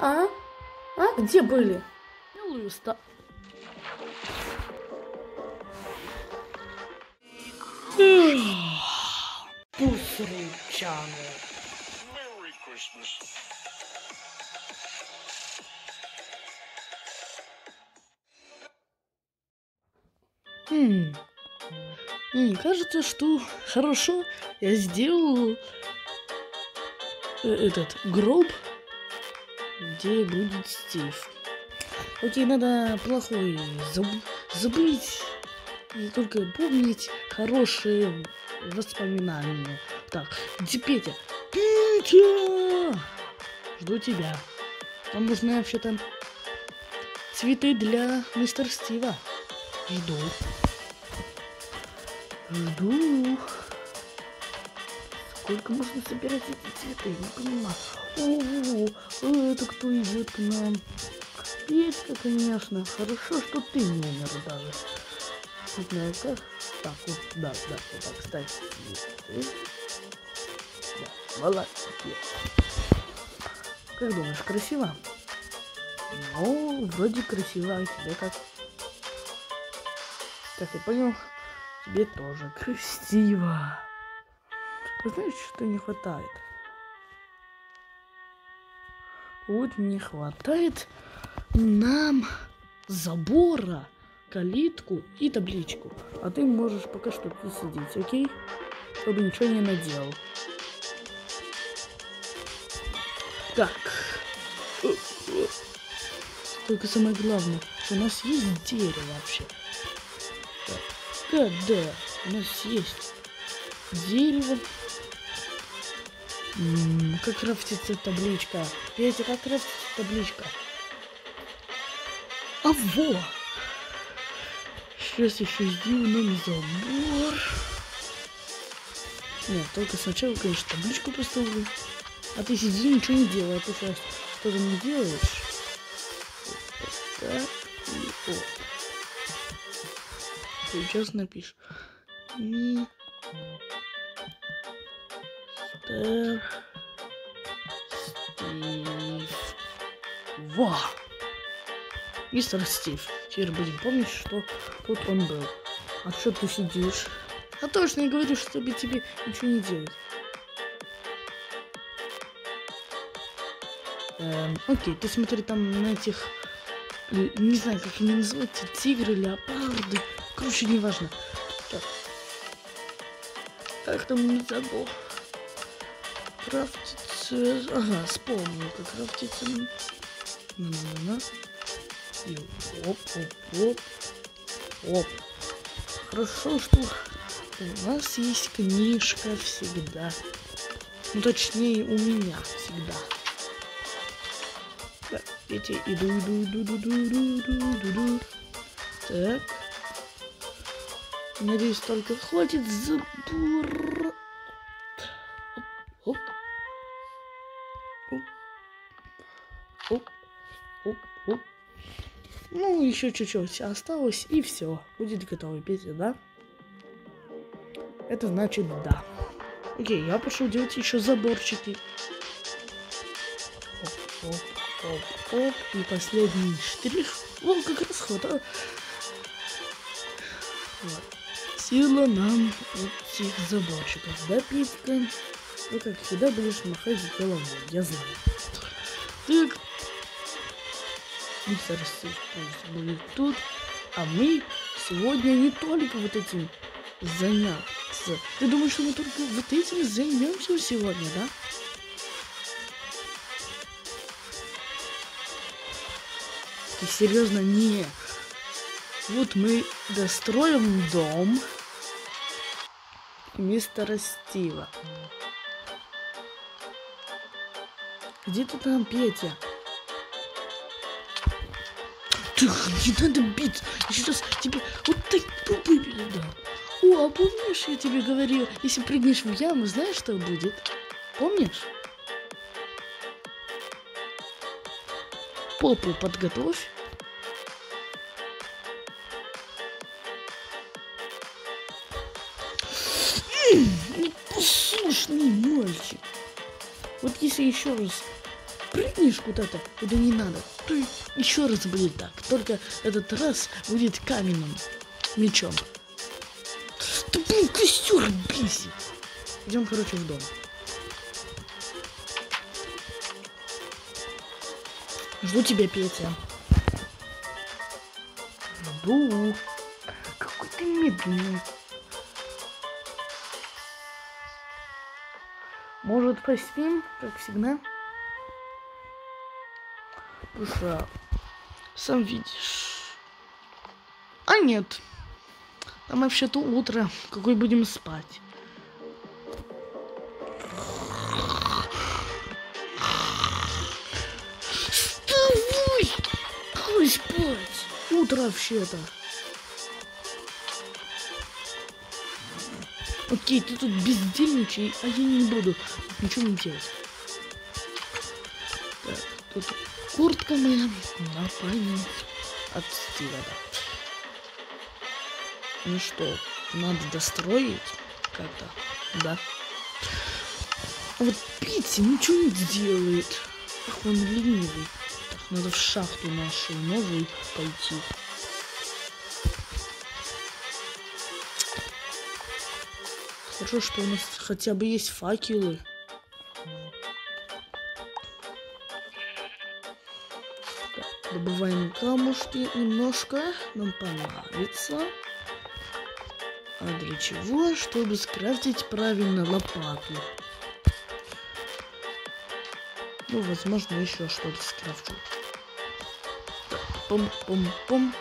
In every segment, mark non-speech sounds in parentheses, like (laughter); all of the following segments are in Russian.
а? А, где были? Милую ста... Пусручаны. Merry Christmas. Хм. Кажется, что хорошо я сделал э, этот гроб, где будет Стив. Окей, надо плохое заб- забыть и только помнить хорошие воспоминания. Так, где Петя? Петя! Жду тебя. Нам нужны вообще-то цветы для мистера Стива. Жду. Жду. Сколько можно собирать эти цветы? Не понимаю. О, это кто идет к нам? Петька, конечно. Хорошо, что ты не умер даже. Ну-ка. Так, вот, да, да, вот так, кстати. Да, молодец. Как думаешь, красиво? Ну, вроде красиво, а тебе как? Как я понял, тебе тоже красиво. Знаешь, что не хватает? Вот не хватает нам забора, калитку и табличку. А ты можешь пока что тут сидеть, окей? Чтобы ничего не наделал. Так. Только самое главное, что у нас есть дерево вообще. Так. Да, да, у нас есть дерево. Как крафтится табличка? Петя, как крафтится табличка? А во! Сейчас еще сделаем забор. Нет, только сначала, конечно, табличку поставлю. А ты сиди, ничего не делай. А ты сейчас что-то не делаешь. Так и вот. Сейчас напишешь. Стер... Стив... Во! Мистер Стив. Теперь будем помнить, что тут он был. А что ты сидишь? А точно я говорю, чтобы тебе ничего не делать. Эм, окей, ты смотри там на этих, э, не знаю, как они называются, тигры, леопарды. Короче, неважно. Так. Как там не забыл. Крафтится... Ага, вспомнил, как крафтится. На-на-на. И оп, оп, оп. Оп. Хорошо, что у нас есть книжка всегда. Ну, точнее, у меня всегда. Так, эти иду, иду, иду, иду, иду, иду, иду, иду. Так. Надеюсь, только хватит забор. Ну, еще чуть-чуть осталось, и все. Будет готовый песня, да? Это значит да. Окей, я пошел делать еще заборчики. Оп, оп, оп, оп. И последний штрих. О, как раз хватает. Вот. Сила нам этих заборчиков. Да, Петька? Ты, как всегда, будешь махать головой. Я знаю. Так. Пусть будет тут. А мы сегодня не только вот этим заняться. Ты думаешь, что мы только вот этим займемся сегодня, да? Ты серьезно? Не. Вот мы достроим дом мистера Стива. Где ты там, Петя? Ты не надо бить. Сейчас тебе вот так пупы передам. О, а помнишь, я тебе говорил, если прыгнешь в яму, знаешь, что будет? Помнишь? Попу подготовь. М, Непослушный мальчик. Вот если еще раз прыгнешь куда-то, куда не надо, то еще раз будет так. Только этот раз будет каменным мечом. Да блин, костер бесит. Идем, короче, в дом. Жду тебя, Петя. Жду. Какой ты медленный. Может, поспим, как всегда? Душа, сам видишь. А нет. Там вообще-то утро. Какой будем спать? Вставай! Какой спать? Утро вообще-то. Окей, ты тут бездельничай, а я не буду ничего не делать. Так, тут куртка моя на память от Стива. Ну что, надо достроить как-то, да? А вот Питти ничего не делает. Ах, он ленивый. Так, надо в шахту нашу новую пойти. Хорошо, что у нас хотя бы есть факелы. Добываем камушки немножко. Нам понравится. А для чего? Чтобы скрафтить правильно лопату. Ну, возможно, еще что-то скрафчу. Пум-пум-пум.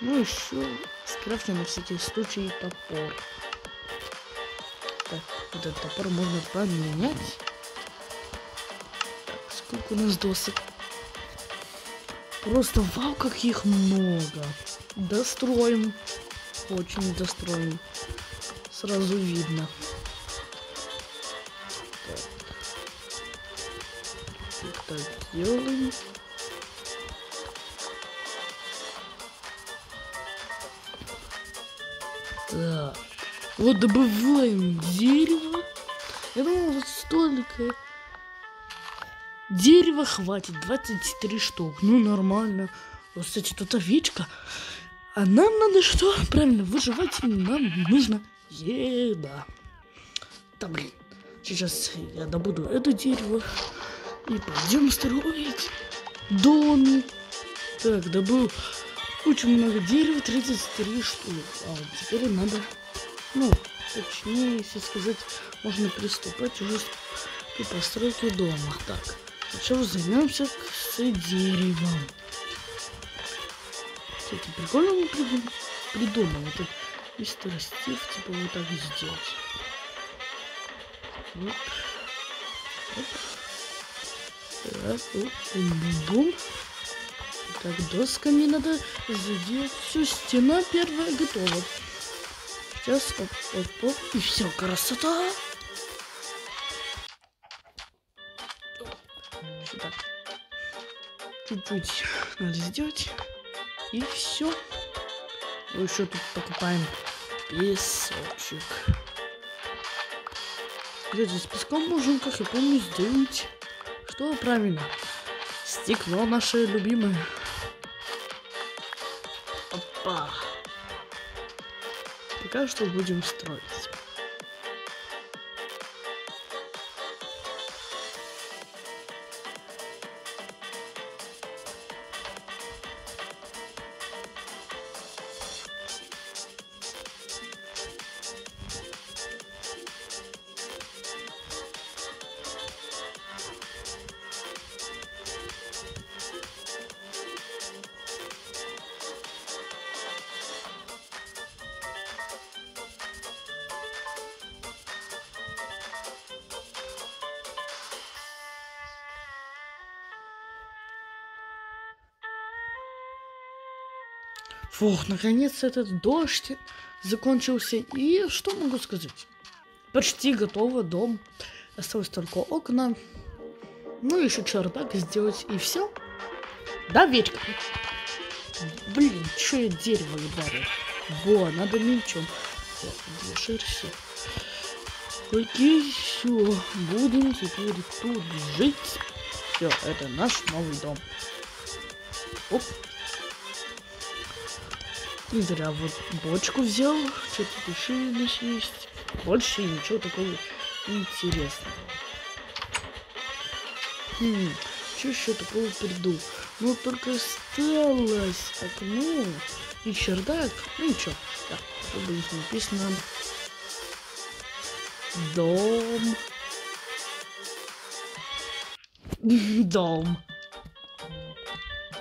Ну, еще скрафчу на всякий случай топор. Так, этот топор можно поменять. Так, сколько у нас досок? Просто вау, как их много. Достроим. Очень достроим. Сразу видно. Так. Так делаем. Так. Вот добываем дерево. Я думал, вот столько дерева хватит. 23 штук. Ну, нормально. Вот, кстати, тут овечка. А нам надо что? Правильно, выживать нам нужно еда. Да, блин. Сейчас я добуду это дерево. И пойдем строить дом. Так, добыл очень много дерева, 33 штук. А вот теперь надо ну, точнее, если сказать, можно приступать уже к постройке дома. Так, сначала займемся с деревом. Кстати, прикольно мы придумал, придумал этот мистер Стив, типа вот так сделать. Оп. Так, бум, бум. Так, досками надо заделать всю. Стена первая готова. Сейчас, оп, оп, оп, и все, красота. Чуть-чуть надо сделать. И все. Мы еще тут покупаем песочек. Где-то с песком можем, как я помню, сделать. Что правильно? Стекло наше любимое. Опа. Пока что будем строить. Фух, наконец этот дождь закончился. И что могу сказать? Почти готово, дом. Осталось только окна. Ну, еще чердак сделать, и все. Да, Вечка? Блин, что я дерево ударил? Во, надо мечом. Для шерсти. Окей, все. Будем теперь тут жить. Все, это наш новый дом. Оп. Не зря вот бочку взял. Что тут еще здесь есть? Больше ничего такого интересного. Хм, что еще такого приду? Ну, только осталось окно и чердак. Ну, ничего. Так, что будет написано? Дом. (laughs) Дом.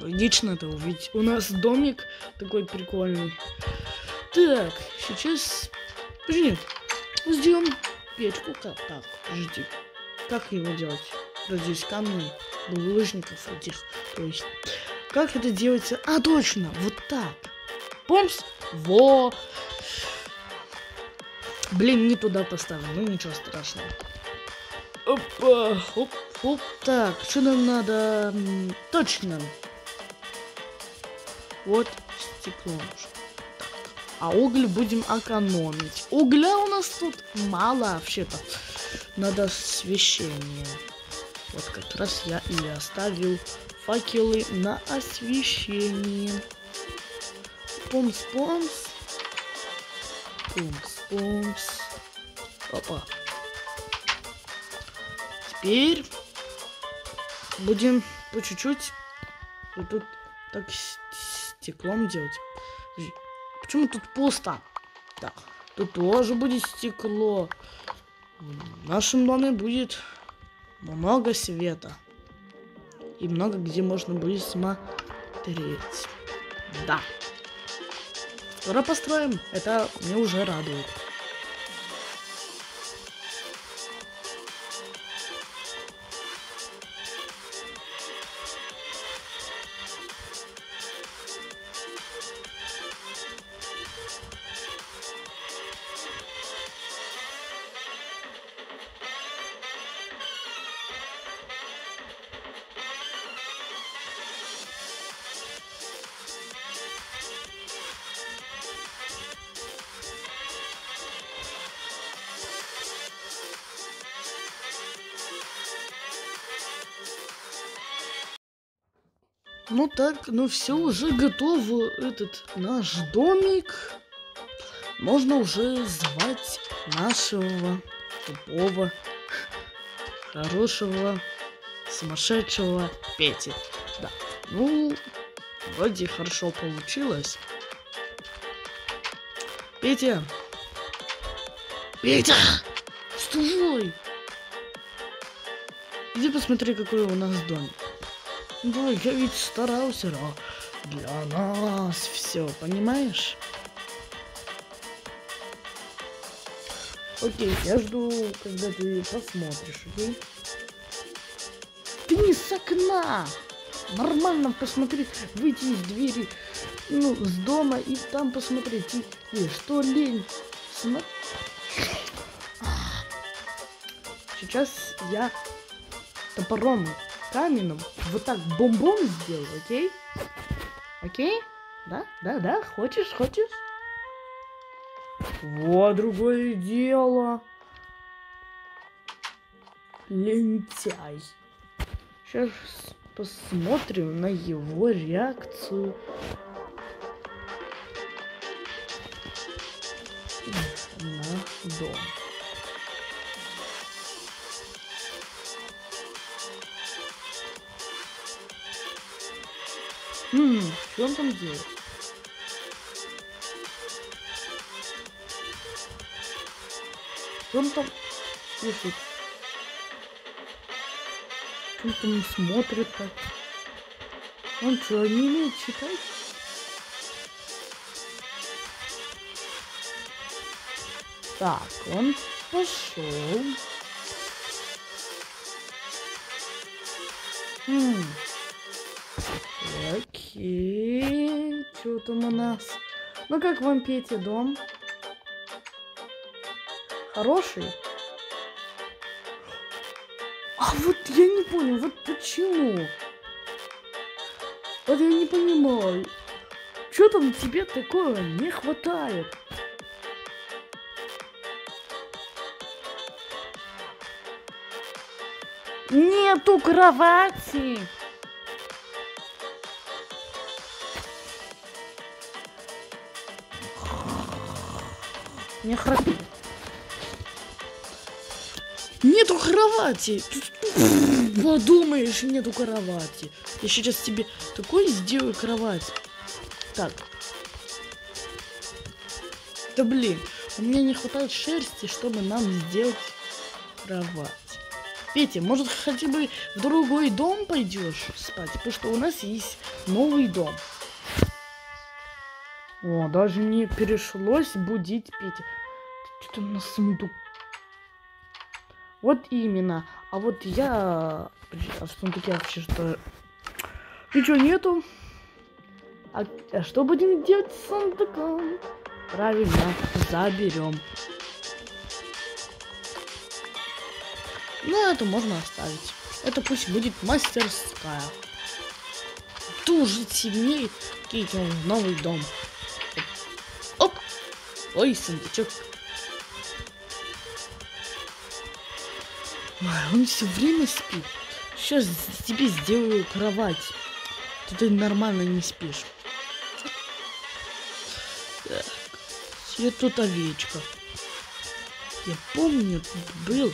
Логично это увидеть. У нас домик такой прикольный. Так, сейчас... Подожди. Ждем печку. Как так? Подожди. Как его делать? Вот здесь камни булыжников этих. То есть, как это делается? А, точно, вот так. Помс? Во! Блин, не туда поставил, ну ничего страшного. Опа, оп, оп, так, что нам надо? Точно. Вот стекло А уголь будем экономить. Угля у нас тут мало вообще-то. Надо освещение. Вот как раз я и оставил факелы на освещение. Помс-помс. Помс-помс. Опа. Теперь будем по чуть-чуть вот тут так стеклом делать. Почему тут пусто? Так, тут тоже будет стекло. В нашем доме будет много света. И много где можно будет смотреть. Да. Скоро построим. Это мне уже радует. Ну так, ну все уже готово. Этот наш домик. Можно уже звать нашего тупого, хорошего, сумасшедшего Пети. Да. Ну, вроде хорошо получилось. Петя! Петя! Стой! Иди посмотри, какой у нас домик. Да, я ведь старался, да. Для нас все, понимаешь? Окей, я жду, когда ты посмотришь, окей? Ты не с окна! Нормально посмотри, выйти из двери, ну, с дома и там посмотреть. И, и что лень? Смо- Сейчас я топором каменным вот так бомбом сделаю, окей? Окей? Да? Да, да? Хочешь? Хочешь? Вот другое дело. Лентяй. Сейчас посмотрим на его реакцию. На дом. Хм, что он там делает? Что он там пишет? Что он там смотрит так? Он что, не умеет читать? Так, он пошел. Хм. Нас? Ну как вам, Петя, дом? Хороший? А вот я не понял, вот почему? Вот я не понимаю. Что там тебе такое не хватает? Не нету кровати. Не храпи. Нету кровати. Подумаешь, нету кровати. Я сейчас тебе такой сделаю кровать. Так. Да блин, у меня не хватает шерсти, чтобы нам сделать кровать. Петя, может хотя бы в другой дом пойдешь спать? Потому что у нас есть новый дом. О, даже не перешлось будить Петя. Что-то на сундук. Вот именно. А вот я... А в сундуке вообще что... Ничего нету. А, а что будем делать с сундуком? Правильно, заберем. Ну, это можно оставить. Это пусть будет мастерская. Тоже сильнее какие-то новый дом. Ой, сундучок. Ой, он все время спит. Сейчас тебе сделаю кровать. Ты нормально не спишь. Так. И тут овечка. Я помню, был.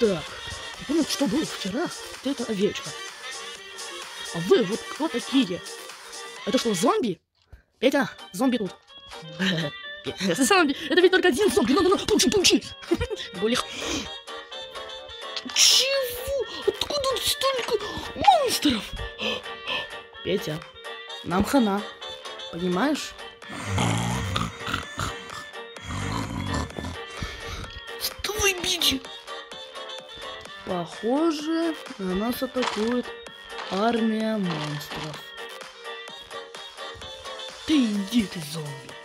Так. Я помню, что было вчера. Вот это овечка. А вы вот кто такие? Это что, зомби? Петя, зомби тут. (laughs) Зомби. Это ведь только один зомби. Ну-ну-ну, пучи, пучи. Более... Чего? Откуда столько монстров? Петя, нам хана. Понимаешь? Стой, Бичи! Похоже, на нас атакует армия монстров. Ты иди, ты зомби.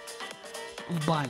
В баню.